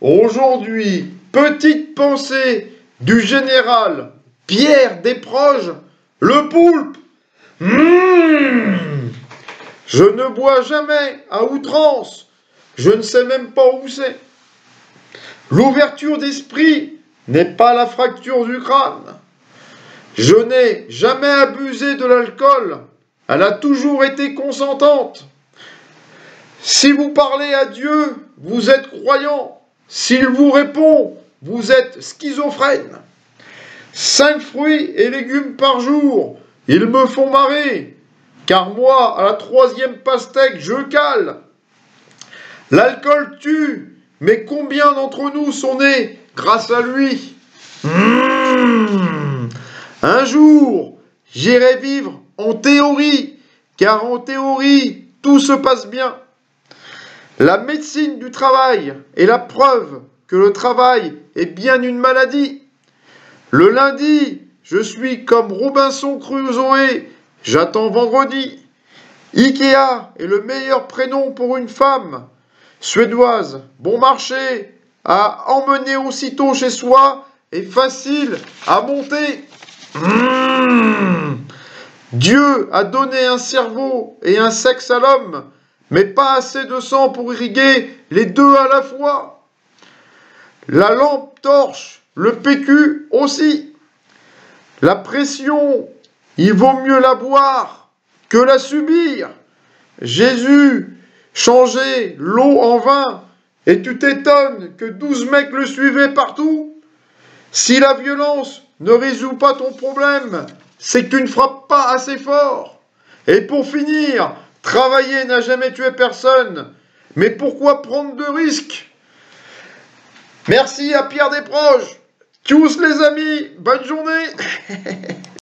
aujourd'hui, petite pensée du général Pierre Desproges, le poulpe. Mmh. Je ne bois jamais à outrance, je ne sais même pas où c'est. L'ouverture d'esprit n'est pas la fracture du crâne. Je n'ai jamais abusé de l'alcool, elle a toujours été consentante. Si vous parlez à Dieu, vous êtes croyant. S'il vous répond, vous êtes schizophrène. Cinq fruits et légumes par jour, ils me font marrer, car moi, à la troisième pastèque, je cale. L'alcool tue, mais combien d'entre nous sont nés grâce à lui? Mmh. Un jour, j'irai vivre en théorie, car en théorie, tout se passe bien. La médecine du travail est la preuve que le travail est bien une maladie. Le lundi, je suis comme Robinson Crusoe, j'attends vendredi. Ikea est le meilleur prénom pour une femme. Suédoise, bon marché, à emmener aussitôt chez soi est facile à monter. Mmh. Dieu a donné un cerveau et un sexe à l'homme mais pas assez de sang pour irriguer les deux à la fois. La lampe torche, le PQ aussi. La pression, il vaut mieux la boire que la subir. Jésus changeait l'eau en vin et tu t'étonnes que douze mecs le suivaient partout. Si la violence ne résout pas ton problème, c'est que tu ne frappes pas assez fort. Et pour finir, Travailler n'a jamais tué personne. Mais pourquoi prendre de risques? Merci à Pierre Desproges. Tous les amis, bonne journée